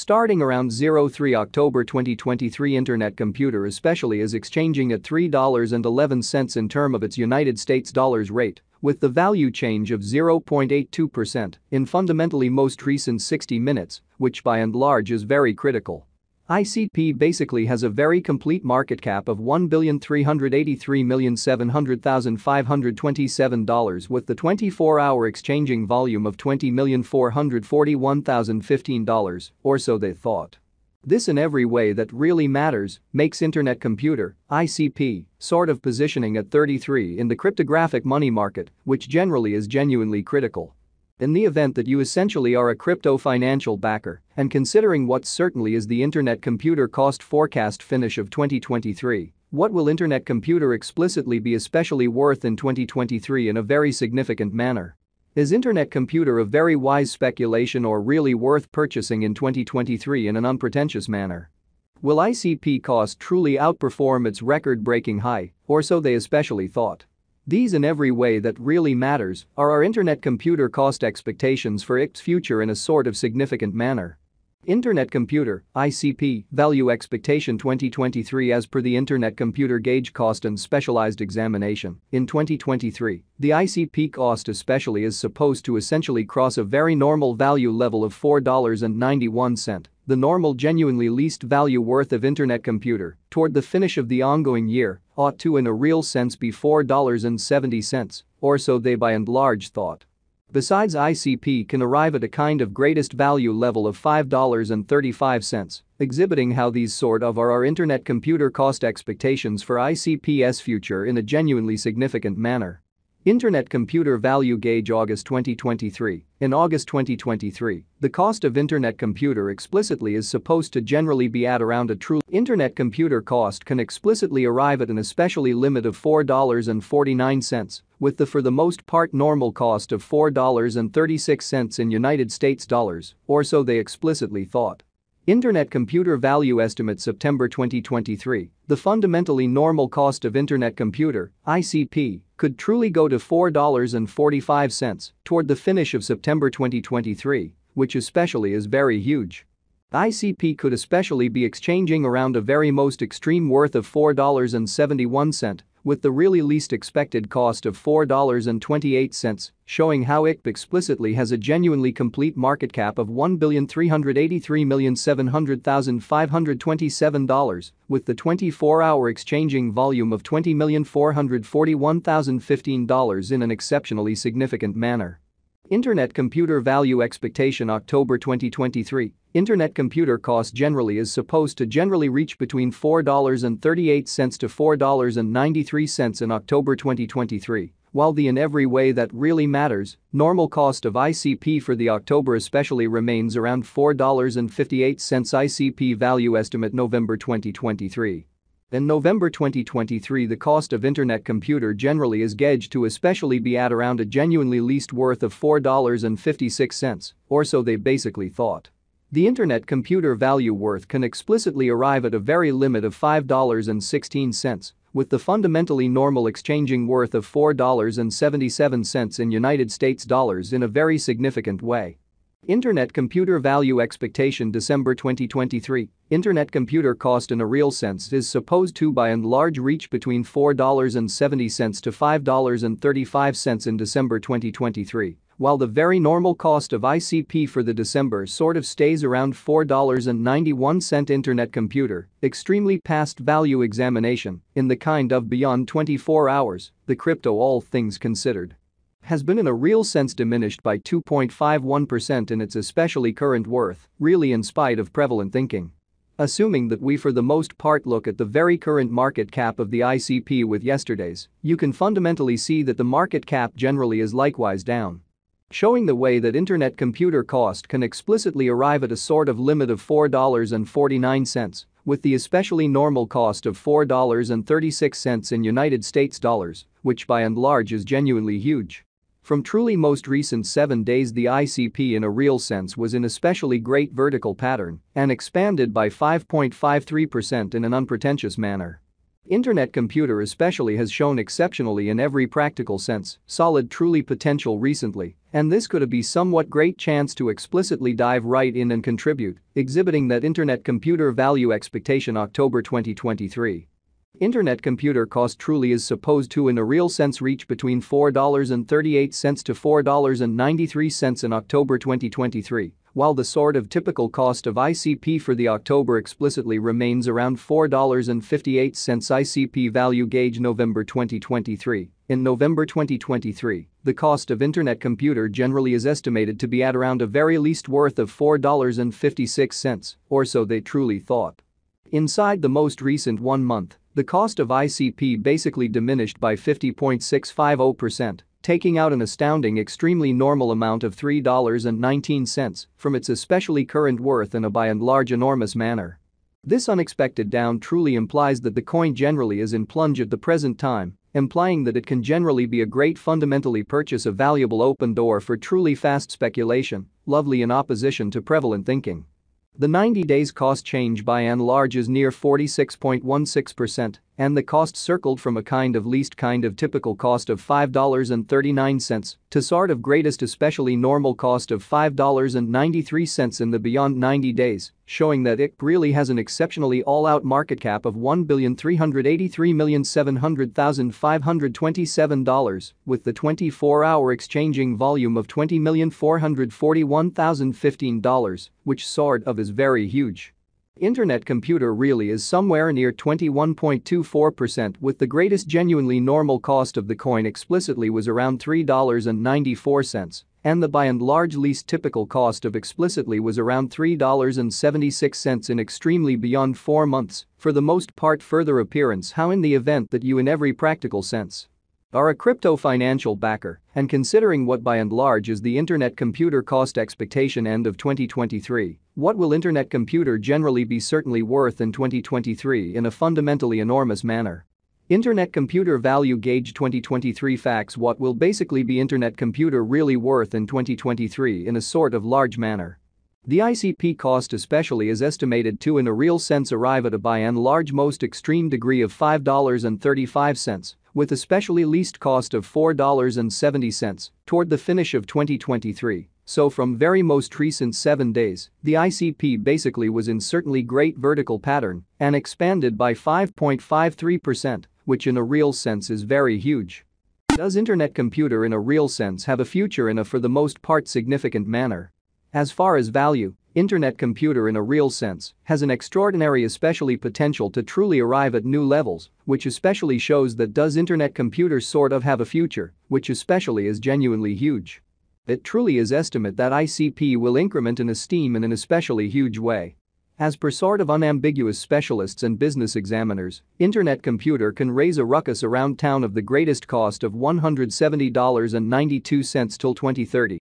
Starting around 03 October 2023 Internet Computer especially is exchanging at $3.11 in term of its United States dollars rate, with the value change of 0.82% in fundamentally most recent 60 minutes, which by and large is very critical. ICP basically has a very complete market cap of $1,383,700,527 with the 24-hour exchanging volume of $20,441,015, or so they thought. This in every way that really matters makes Internet Computer, ICP, sort of positioning at 33 in the cryptographic money market, which generally is genuinely critical. In the event that you essentially are a crypto financial backer, and considering what certainly is the Internet Computer Cost Forecast finish of 2023, what will Internet Computer explicitly be especially worth in 2023 in a very significant manner? Is Internet Computer a very wise speculation or really worth purchasing in 2023 in an unpretentious manner? Will ICP cost truly outperform its record-breaking high, or so they especially thought? These in every way that really matters are our internet computer cost expectations for its future in a sort of significant manner. Internet Computer ICP Value Expectation 2023 As per the Internet Computer Gauge Cost and Specialized Examination, in 2023, the ICP cost especially is supposed to essentially cross a very normal value level of $4.91 the normal genuinely least value worth of internet computer, toward the finish of the ongoing year, ought to in a real sense be $4.70, or so they by and large thought. Besides ICP can arrive at a kind of greatest value level of $5.35, exhibiting how these sort of are our internet computer cost expectations for ICP's future in a genuinely significant manner. Internet Computer Value Gauge August 2023 In August 2023, the cost of Internet computer explicitly is supposed to generally be at around a true Internet computer cost can explicitly arrive at an especially limit of $4.49, with the for the most part normal cost of $4.36 in United States dollars, or so they explicitly thought. Internet Computer Value Estimate September 2023 The fundamentally normal cost of Internet Computer ICP, could truly go to $4.45 toward the finish of September 2023, which especially is very huge. ICP could especially be exchanging around a very most extreme worth of $4.71 with the really least expected cost of $4.28, showing how ICP explicitly has a genuinely complete market cap of $1,383,700,527, with the 24-hour exchanging volume of $20,441,015 in an exceptionally significant manner. Internet Computer Value Expectation October 2023 Internet computer cost generally is supposed to generally reach between $4.38 to $4.93 in October 2023, while the in every way that really matters, normal cost of ICP for the October especially remains around $4.58 ICP value estimate November 2023. In November 2023 the cost of internet computer generally is gauged to especially be at around a genuinely least worth of $4.56, or so they basically thought. The internet computer value worth can explicitly arrive at a very limit of $5.16, with the fundamentally normal exchanging worth of $4.77 in United States dollars in a very significant way. Internet Computer Value Expectation December 2023 Internet computer cost in a real sense is supposed to by and large reach between $4.70 to $5.35 in December 2023, while the very normal cost of ICP for the December sort of stays around $4.91 Internet computer, extremely past value examination, in the kind of beyond 24 hours, the crypto all things considered has been in a real sense diminished by 2.51% in its especially current worth, really in spite of prevalent thinking. Assuming that we for the most part look at the very current market cap of the ICP with yesterday's, you can fundamentally see that the market cap generally is likewise down. Showing the way that internet computer cost can explicitly arrive at a sort of limit of $4.49, with the especially normal cost of $4.36 in United States dollars, which by and large is genuinely huge. From truly most recent 7 days the ICP in a real sense was in especially great vertical pattern and expanded by 5.53% in an unpretentious manner. Internet computer especially has shown exceptionally in every practical sense, solid truly potential recently, and this could be somewhat great chance to explicitly dive right in and contribute, exhibiting that internet computer value expectation October 2023. Internet computer cost truly is supposed to in a real sense reach between $4.38 to $4.93 in October 2023, while the sort of typical cost of ICP for the October explicitly remains around $4.58 ICP value gauge November 2023. In November 2023, the cost of internet computer generally is estimated to be at around a very least worth of $4.56, or so they truly thought. Inside the most recent one month, the cost of ICP basically diminished by 50.650%, taking out an astounding extremely normal amount of $3.19 from its especially current worth in a by and large enormous manner. This unexpected down truly implies that the coin generally is in plunge at the present time, implying that it can generally be a great fundamentally purchase a valuable open door for truly fast speculation, lovely in opposition to prevalent thinking. The 90 days cost change by and large is near 46.16% and the cost circled from a kind of least kind of typical cost of $5.39 to sort of greatest especially normal cost of $5.93 in the beyond 90 days, showing that it really has an exceptionally all-out market cap of $1,383,700,527 with the 24-hour exchanging volume of $20,441,015, which sort of is very huge. Internet computer really is somewhere near 21.24% with the greatest genuinely normal cost of the coin explicitly was around $3.94 and the by and large least typical cost of explicitly was around $3.76 in extremely beyond 4 months, for the most part further appearance how in the event that you in every practical sense are a crypto financial backer and considering what by and large is the internet computer cost expectation end of 2023, what will internet computer generally be certainly worth in 2023 in a fundamentally enormous manner? Internet Computer Value Gauge 2023 facts What will basically be Internet Computer really worth in 2023 in a sort of large manner? The ICP cost especially is estimated to in a real sense arrive at a by and large most extreme degree of $5.35, with especially least cost of $4.70 toward the finish of 2023. So from very most recent 7 days, the ICP basically was in certainly great vertical pattern and expanded by 5.53%, which in a real sense is very huge. Does internet computer in a real sense have a future in a for the most part significant manner? As far as value, internet computer in a real sense has an extraordinary especially potential to truly arrive at new levels, which especially shows that does internet computer sort of have a future, which especially is genuinely huge. It truly is estimate that ICP will increment in esteem in an especially huge way. As per sort of unambiguous specialists and business examiners, internet computer can raise a ruckus around town of the greatest cost of $170.92 till 2030.